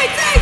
Take, take,